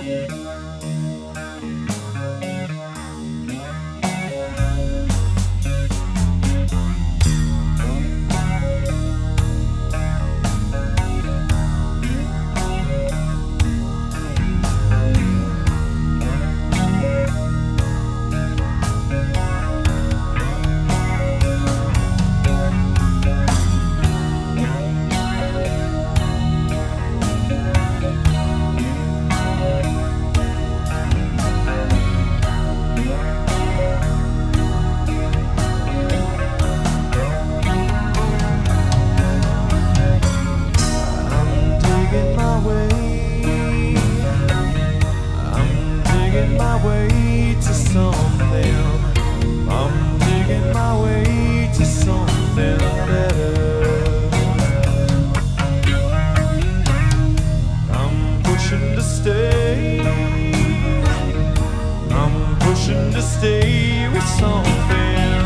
Música to something. I'm digging my way to something better. I'm pushing to stay. I'm pushing to stay with something.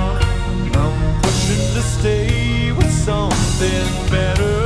I'm pushing to stay with something better.